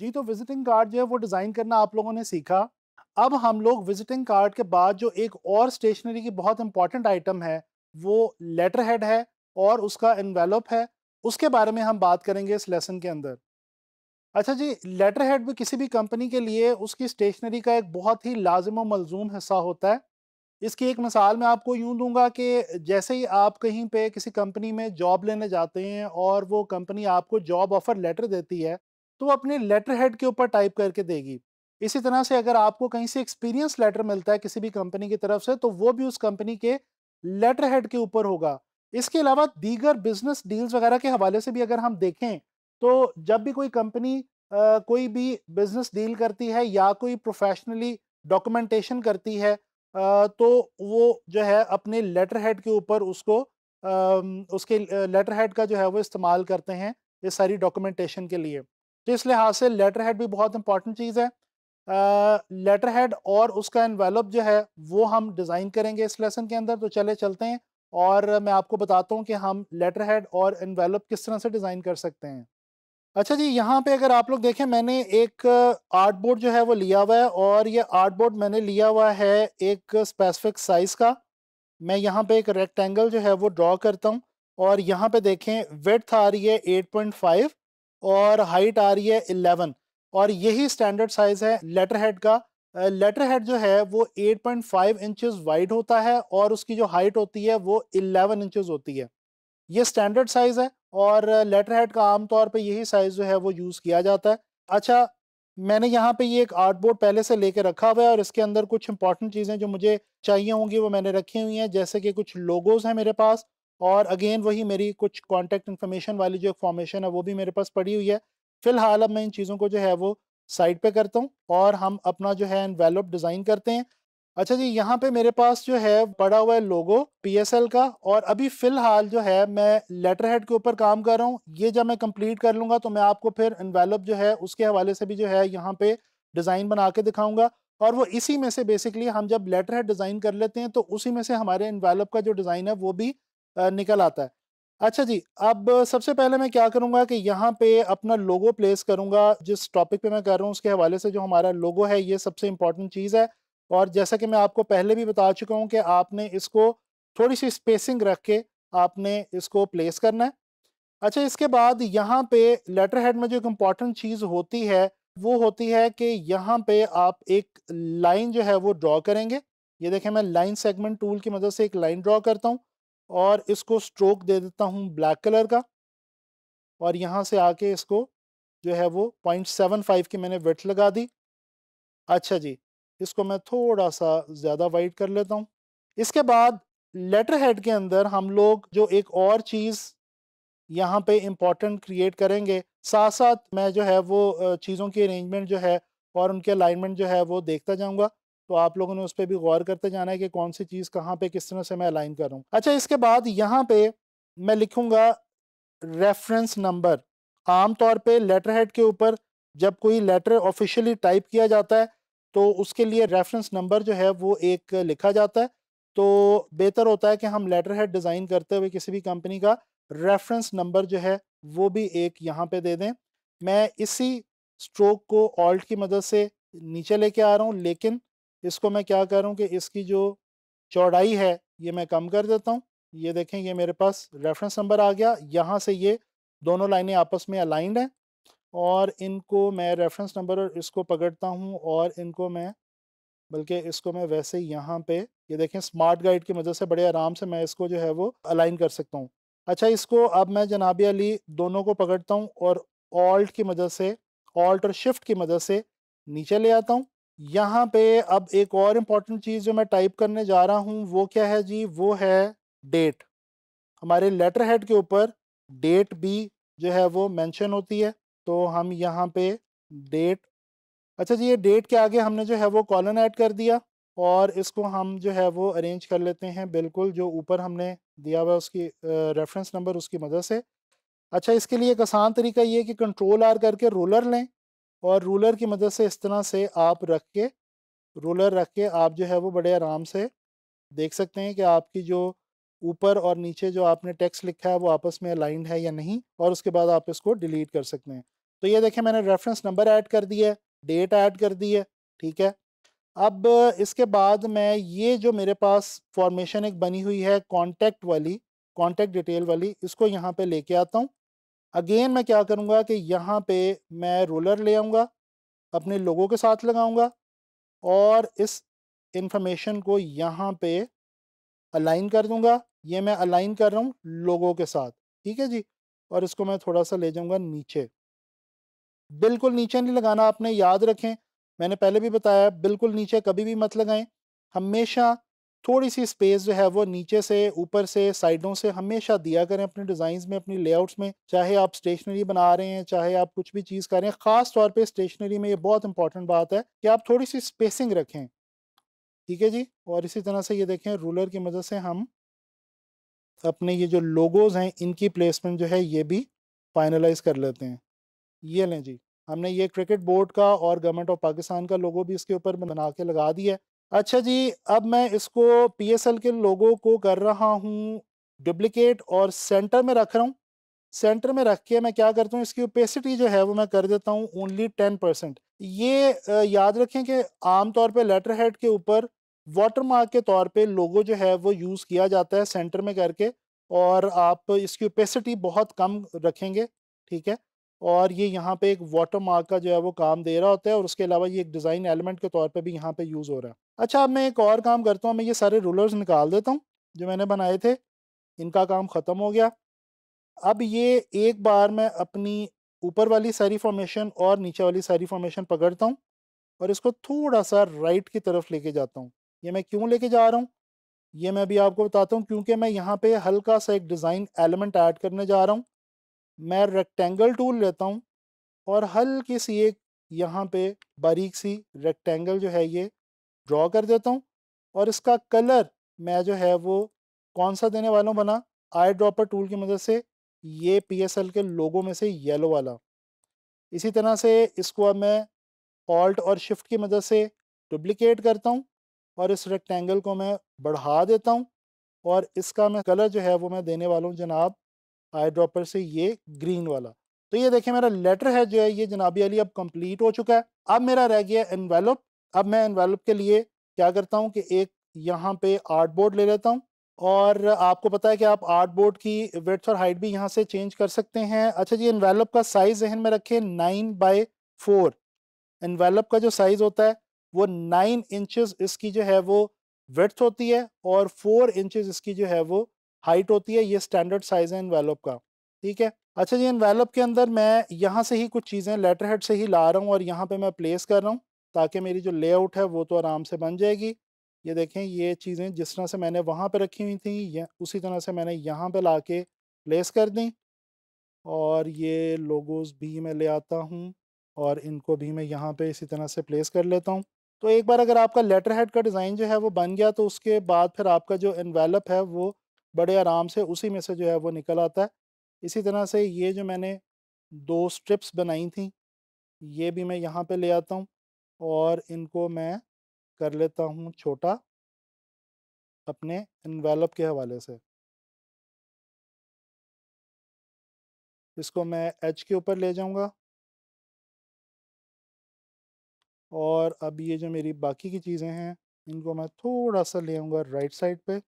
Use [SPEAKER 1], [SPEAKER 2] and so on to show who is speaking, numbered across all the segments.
[SPEAKER 1] जी, तो visiting card जो है वो डिज़ाइन करना आप लोगों ने सीखा। अब हम लोग विज़िटिंग कार्ड के बाद जो एक और स्टेशनरी की बहुत इम्पोर्टेंट आइटम है, वो लेटर हेड है और उसका एनवेलप है, उसके बारे में हम बात करेंगे इस लेसन के अंदर। अच्छा जी, लेटर हेड भी किसी भी कंपनी के लिए उसकी स्टेशनरी का एक बहुत ही लाज़िम मलज़ूम हिस्सा होता है। इसकी एक मिसाल मैं आपको यूँ दूँगा कि जैसे ही आप कहीं पे किसी कंपनी में जॉब लेने जाते हैं और वो कंपनी आपको जॉब ऑफ़र लेटर देती है, तो वो अपने लेटर हेड के ऊपर टाइप करके देगी। इसी तरह से अगर आपको कहीं से एक्सपीरियंस लेटर मिलता है किसी भी कंपनी की तरफ़ से, तो वो भी उस कंपनी के लेटर हेड के ऊपर होगा। इसके अलावा दीगर बिज़नेस डील्स वगैरह के हवाले से भी अगर हम देखें, तो जब भी कोई कंपनी कोई भी बिज़नेस डील करती है या कोई प्रोफ़ेशनली डॉक्यूमेंटेशन करती है अ, तो वो जो है अपने लेटर हेड के ऊपर उसको अम, उसके लेटर हेड का जो है वो इस्तेमाल करते हैं ये सारी डॉक्यूमेंटेशन के लिए तो इस लिहाज से लेटर हेड भी बहुत इंपॉर्टेंट चीज़ है। लेटर हेड और उसका एनवेलप जो है वो हम डिज़ाइन करेंगे इस लेसन के अंदर। तो चले चलते हैं और मैं आपको बताता हूँ कि हम लेटर हेड और एनवेलप किस तरह से डिज़ाइन कर सकते हैं। अच्छा जी, यहाँ पे अगर आप लोग देखें मैंने एक आर्ट बोर्ड जो है वो लिया हुआ है और ये आर्ट बोर्ड मैंने लिया हुआ है एक स्पेसिफिक साइज़ का। मैं यहाँ पे एक रेक्टेंगल जो है वो ड्रॉ करता हूँ और यहाँ पे देखें विड्थ आ रही है 8.5 और हाइट आ रही है 11 और यही स्टैंडर्ड साइज़ है लेटर हेड का। लेटर हेड जो है वो 8.5 इंचेस वाइड होता है और उसकी जो हाइट होती है वो 11 इंचेस होती है। ये स्टैंडर्ड साइज़ है और लेटर हेड का आमतौर पे यही साइज़ जो है वो यूज़ किया जाता है। अच्छा, मैंने यहाँ पे ये एक आर्ट बोर्ड पहले से लेके रखा हुआ है और इसके अंदर कुछ इंपॉर्टेंट चीज़ें जो मुझे चाहिए होंगी वो मैंने रखी हुई हैं जैसे कि कुछ लोगोज़ हैं मेरे पास और अगेन वही मेरी कुछ कॉन्टैक्ट इन्फॉर्मेशन वाली जो फॉर्मेशन है वो भी मेरे पास पड़ी हुई है। फ़िलहाल अब मैं इन चीज़ों को जो है वो साइड पे करता हूँ और हम अपना जो है एनवेलप डिज़ाइन करते हैं। अच्छा जी, यहाँ पे मेरे पास जो है पड़ा हुआ है लोगो पीएसएल का और अभी फ़िलहाल जो है मैं लेटर हेड के ऊपर काम कर रहा हूँ। ये जब मैं कंप्लीट कर लूँगा तो मैं आपको फिर एनवेलप जो है उसके हवाले से भी जो है यहाँ पे डिज़ाइन बना के दिखाऊँगा और वो इसी में से बेसिकली हम जब लेटर हेड डिज़ाइन कर लेते हैं तो उसी में से हमारे एनवेलप का जो डिज़ाइन है वो भी निकल आता है। अच्छा जी, अब सबसे पहले मैं क्या करूँगा कि यहाँ पे अपना लोगो प्लेस करूँगा जिस टॉपिक पे मैं कर रहा हूँ उसके हवाले से जो हमारा लोगो है ये सबसे इम्पोर्टेंट चीज़ है। और जैसा कि मैं आपको पहले भी बता चुका हूँ कि आपने इसको थोड़ी-सी स्पेसिंग रख के आपने इसको प्लेस करना है। अच्छा इसके बाद यहाँ पे लेटर हेड में जो एक इंपॉर्टेंट चीज़ होती है, वो होती है कि यहाँ पे आप एक लाइन जो है वो ड्रॉ करेंगे। ये देखें मैं लाइन सेगमेंट टूल की मदद से एक लाइन ड्रॉ करता हूँ और इसको स्ट्रोक दे देता हूँ ब्लैक कलर का और यहाँ से आके इसको जो है वो 0.75 की मैंने वेट लगा दी। अच्छा जी, इसको मैं थोड़ा-सा ज़्यादा वाइट कर लेता हूँ। इसके बाद लेटर हेड के अंदर हम लोग जो एक और चीज़ यहाँ पे इंपॉर्टेंट क्रिएट करेंगे, साथ-साथ मैं जो है वो चीज़ों की अरेंजमेंट जो है और उनके अलाइनमेंट जो है वो देखता जाऊँगा। तो आप लोगों ने उस पर भी गौर करते जाना है कि कौन-सी चीज़ कहाँ पे किस तरह से मैं अलाइन कर रहा हूँ। अच्छा इसके बाद यहाँ पे मैं लिखूँगा रेफ़रेंस नंबर। आम तौर पे लेटर हेड के ऊपर जब कोई लेटर ऑफ़िशियली टाइप किया जाता है तो उसके लिए रेफरेंस नंबर जो है वो एक लिखा जाता है तो बेहतर होता है कि हम लेटर हेड डिज़ाइन करते हुए किसी भी कंपनी का रेफरेंस नंबर जो है वो भी एक यहाँ पे दे दें मैं इसी स्ट्रोक को ऑल्ट की मदद से नीचे लेके आ रहा हूँ, लेकिन इसको मैं क्या कर कि इसकी जो चौड़ाई है, ये मैं कम कर देता हूँ। ये देखें, ये मेरे पास रेफरेंस नंबर आ गया। यहाँ से ये दोनों लाइनें आपस में अलाइंड हैं और इनको मैं रेफरेंस नंबर और इसको पकड़ता हूँ और इनको मैं, बल्कि इसको मैं वैसे यहाँ पे, ये देखें स्मार्ट गाइड की मदद से बड़े आराम से मैं इसको जो है वो अलाइन कर सकता हूँ। अच्छा इसको अब मैं जनाब अली दोनों को पकड़ता हूँ और ऑल्ट की मदद से ऑल्ट और शिफ्ट की मदद से नीचे ले आता हूँ। यहाँ पे अब एक और इंपॉर्टेंट चीज़ जो मैं टाइप करने जा रहा हूँ, वो क्या है जी? वो है डेट हमारे लेटर हेड के ऊपर डेट भी जो है वो मेंशन होती है तो हम यहाँ पे डेट अच्छा जी, ये डेट के आगे हमने जो है वो कॉलन ऐड कर दिया और इसको हम जो है वो अरेंज कर लेते हैं बिल्कुल जो ऊपर हमने दिया हुआ उसकी रेफरेंस नंबर उसकी मदद से। अच्छा इसके लिए एक आसान तरीका ये कि कंट्रोल आर करके रोलर लें। और रूलर की मदद से इस तरह से आप रख के रूलर रख के आप जो है वो बड़े आराम से देख सकते हैं कि आपकी जो ऊपर और नीचे जो आपने टेक्स्ट लिखा है वो आपस में अलाइंड है या नहीं और उसके बाद आप इसको डिलीट कर सकते हैं। तो ये देखें मैंने रेफरेंस नंबर ऐड कर दिया है डेट ऐड कर दी है, ठीक है। अब इसके बाद मैं ये जो मेरे पास फॉर्मेशन एक बनी हुई है कॉन्टैक्ट वाली कॉन्टैक्ट डिटेल वाली, इसको यहाँ पे लेके आता हूँ। अगेन मैं क्या करूँगा कि यहाँ पे मैं रोलर ले आऊँगा, अपने लोगों के साथ लगाऊँगा और इस इंफॉर्मेशन को यहाँ पे अलाइन कर दूँगा। ये मैं अलाइन कर रहा हूँ लोगों के साथ, ठीक है जी? और इसको मैं थोड़ा सा ले जाऊँगा नीचे। बिल्कुल नीचे नहीं लगाना, आपने याद रखें, मैंने पहले भी बताया, बिल्कुल नीचे कभी भी मत लगाएँ। हमेशा थोड़ी सी स्पेस जो है वो नीचे से, ऊपर से, साइडों से हमेशा दिया करें अपने डिज़ाइन में, अपनी लेआउट्स में, चाहे आप स्टेशनरी बना रहे हैं, चाहे आप कुछ भी चीज़ कर रहे हैं। ख़ास तौर पे स्टेशनरी में ये बहुत इंपॉर्टेंट बात है कि आप थोड़ी सी स्पेसिंग रखें। ठीक है जी? और इसी तरह से ये देखें रूलर की मदद से हम अपने ये जो लोगोज हैं, इनकी प्लेसमेंट जो है ये भी फाइनलाइज कर लेते हैं। ये लें जी। हमने ये क्रिकेट बोर्ड का और गवर्नमेंट ऑफ़ पाकिस्तान का लोगो भी इसके ऊपर बना के लगा दिया अच्छा जी, अब मैं इसको पीएसएल के लोगों को कर रहा हूँ, डुप्लीकेट और सेंटर में रख रहा हूँ। सेंटर में रख के मैं क्या करता हूँ, इसकी ओपेसिटी जो है वो मैं कर देता हूँ ओनली टेन परसेंट। ये याद रखें कि आमतौर पे लेटर हेड के ऊपर वाटर मार्क के तौर पे लोगो जो है वो यूज़ किया जाता है सेंटर में करके और आप इसकी ओपेसिटी बहुत कम रखेंगे, ठीक है? और ये यहाँ पे एक वाटर मार्क का जो है वो काम दे रहा होता है और उसके अलावा ये एक डिज़ाइन एलिमेंट के तौर पे भी यहाँ पे यूज़ हो रहा है। अच्छा अब मैं एक और काम करता हूँ, मैं ये सारे रूलर्स निकाल देता हूँ, जो मैंने बनाए थे, इनका काम ख़त्म हो गया। अब ये एक बार मैं अपनी ऊपर वाली सारी फॉर्मेशन और नीचे वाली सारी फॉर्मेशन पकड़ता हूँ और इसको थोड़ा सा राइट की तरफ़ लेके जाता हूँ। ये मैं क्यों लेके जा रहा हूँ? ये मैं अभी आपको बताता हूँ, क्योंकि मैं यहाँ पे हल्का सा एक डिज़ाइन एलिमेंट ऐड करने जा रहा हूँ। मैं रेक्टेंगल टूल लेता हूँ और हल्की सी एक यहाँ पे बारीक सी रेक्टेंगल जो है ये ड्रॉ कर देता हूँ और इसका कलर मैं जो है वो कौन सा देने वाला हूँ बना? आई ड्रॉपर टूल की मदद से ये पी एस एल के लोगों में से येलो वाला। इसी तरह से इसको अब मैं ऑल्ट और शिफ्ट की मदद से डुप्लिकेट करता हूँ और इस रेक्टेंगल को मैं बढ़ा देता हूँ और इसका मैं कलर जो है वो मैं देने वाला हूँ जनाब आई ड्रॉपर से ये ग्रीन वाला। तो ये देखें मेरा लेटर है जो है, ये जनाबी अली अब कंप्लीट हो चुका है। अब मेरा रह गया एनवेलप अब मैं एनवेलप के लिए क्या करता हूँ कि एक यहाँ पे आर्ट बोर्ड ले लेता हूँ और आपको पता है कि आप आर्ट बोर्ड की वेथ और हाइट भी यहाँ से चेंज कर सकते हैं। अच्छा जी एनवेलप का साइज़ जहन में रखें नाइन बाई फोर एनवेलप का जो साइज़ होता है, वो नाइन इंचज इसकी जो है, वो वेथ होती है और फोर इंचज इसकी जो है, वो हाइट होती है, ये स्टैंडर्ड साइज़ है इन्वेलप का, ठीक है? अच्छा जी इन्वेलप के अंदर मैं यहाँ से ही कुछ चीज़ें लेटर हेड से ही ला रहा हूँ और यहाँ पे मैं प्लेस कर रहा हूँ, ताकि मेरी जो लेआउट है वो तो आराम से बन जाएगी। ये देखें, ये चीज़ें जिस तरह से मैंने वहाँ पे रखी हुई थी उसी तरह से मैंने यहाँ पे ला के प्लेस कर दी और ये लोगोस भी मैं ले आता हूँ और इनको भी मैं यहाँ पे इसी तरह से प्लेस कर लेता हूँ। तो एक बार अगर आपका लेटर हेड का डिज़ाइन जो है वो बन गया तो उसके बाद फिर आपका जो इन्वेलप है वो बड़े आराम से उसी में से जो है वो निकल आता है। इसी तरह से ये जो मैंने दो स्ट्रिप्स बनाई थी, ये भी मैं यहाँ पे ले आता हूँ और इनको मैं कर लेता हूँ छोटा अपने इन्वेलप के हवाले से। इसको मैं एच के ऊपर ले जाऊँगा। और अब ये जो मेरी बाकी की चीज़ें हैं, इनको मैं थोड़ा सा ले आऊँगा राइट साइड पे।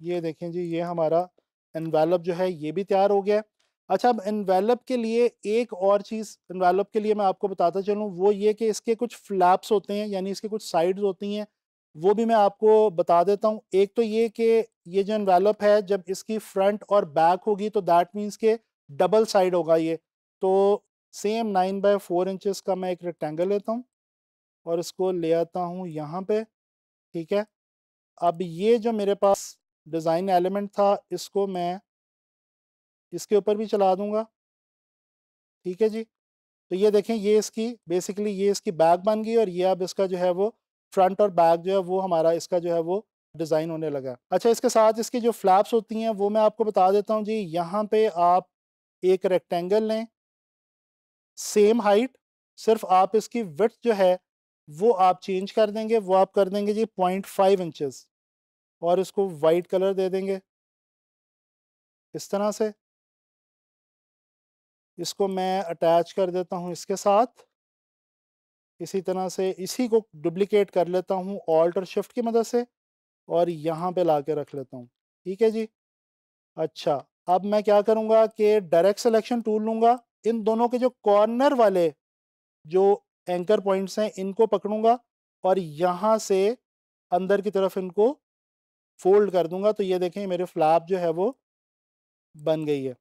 [SPEAKER 1] ये देखें जी, ये हमारा इन्वेलप जो है, ये भी तैयार हो गया अच्छा अब इन्वेलप के लिए एक और चीज़ इन्वेलप के लिए मैं आपको बताता चलूँ, वो ये कि इसके कुछ फ्लैप्स होते हैं, यानी इसके कुछ साइड्स होती हैं, वो भी मैं आपको बता देता हूँ। एक तो ये कि ये जो इन्वेलप है, जब इसकी फ्रंट और बैक होगी तो दैट मीन्स के डबल साइड होगा ये। तो same nine by four inches का मैं एक रेक्टेंगल लेता हूँ और इसको ले आता हूँ यहाँ पे, ठीक है? अब ये जो मेरे पास डिज़ाइन एलिमेंट था, इसको मैं इसके ऊपर भी चला दूँगा। ठीक है जी? तो ये देखें, ये इसकी, बेसिकली ये इसकी बैक बन गई और ये अब इसका जो है वो फ्रंट और बैक जो है वो हमारा इसका जो है वो डिज़ाइन होने लगा। अच्छा इसके साथ इसकी जो फ्लैप्स होती हैं, वो मैं आपको बता देता हूँ जी, यहाँ पे आप एक रेक्टेंगल लें। सेम हाइट, सिर्फ़ आप इसकी विथ जो है, वो आप चेंज कर देंगे, वो आप कर देंगे जी पॉइंट फाइव इंचज़ और इसको वाइट कलर दे देंगे। इस तरह से। इसको मैं अटैच कर देता हूँ इसके साथ। इसी तरह से इसी को डुप्लिकेट कर लेता हूँ ऑल्ट और शिफ्ट की मदद से और यहाँ पे ला के रख लेता हूँ। ठीक है जी? अच्छा अब मैं क्या करूँगा कि डायरेक्ट सिलेक्शन टूल लूँगा। इन दोनों के जो कॉर्नर वाले जो एंकर पॉइंट्स हैं, इनको पकड़ूँगा और यहाँ से अंदर की तरफ़ इनको फोल्ड कर दूँगा तो ये देखें मेरे फ्लैप जो है वो बन गई है।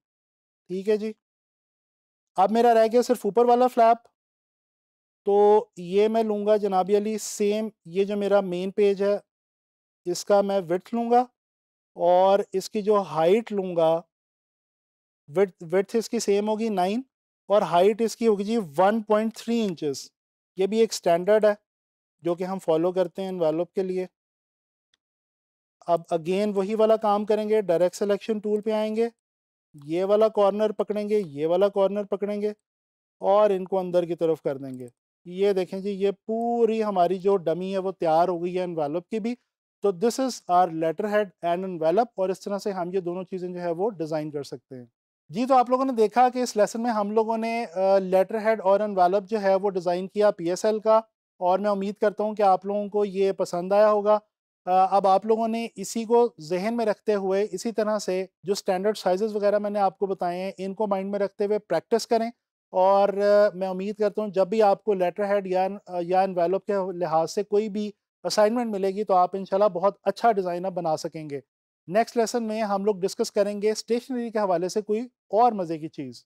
[SPEAKER 1] ठीक है जी? अब मेरा रह गया सिर्फ़ ऊपर वाला फ्लैप। तो ये मैं लूँगा जनाबी अली, सेम ये जो मेरा मेन पेज है, इसका मैं विथ लूँगा और इसकी जो हाइट लूँगा विथ विथ इसकी सेम होगी नाइन और हाइट इसकी होगी जी वन पॉइंट थ्री इंचज़ ये भी एक स्टैंडर्ड है, जो कि हम फॉलो करते हैं इन्वेलप के लिए। अब अगेन वही वाला काम करेंगे डायरेक्ट सिलेक्शन टूल पे आएँगे, ये वाला कॉर्नर पकड़ेंगे, ये वाला कॉर्नर पकड़ेंगे और इनको अंदर की तरफ़ कर देंगे। ये देखें जी, ये पूरी हमारी जो डमी है वो तैयार हो गई है इन्वेलप की भी। तो this is our letter head and envelope और इस तरह से हम ये दोनों चीज़ें जो है वो डिज़ाइन कर सकते हैं। जी तो आप लोगों ने देखा कि इस लेसन में हम लोगों ने लेटर हेड और इन्वेलप जो है वो डिज़ाइन किया पीएसएल का और मैं उम्मीद करता हूँ कि आप लोगों को ये पसंद आया होगा। अब आप लोगों ने इसी को जहन में रखते हुए इसी तरह से जो स्टैंडर्ड साइजेस वगैरह मैंने आपको बताए हैं, इनको माइंड में रखते हुए प्रैक्टिस करें। और मैं उम्मीद करता हूँ, जब भी आपको लेटर हेड या या इन्वेलप के लिहाज से कोई भी असाइनमेंट मिलेगी तो आप इनशाला बहुत अच्छा डिज़ाइनर बना सकेंगे। नेक्स्ट लेसन में हम लोग डिस्कस करेंगे स्टेशनरी के हवाले से कोई और मज़े की चीज़।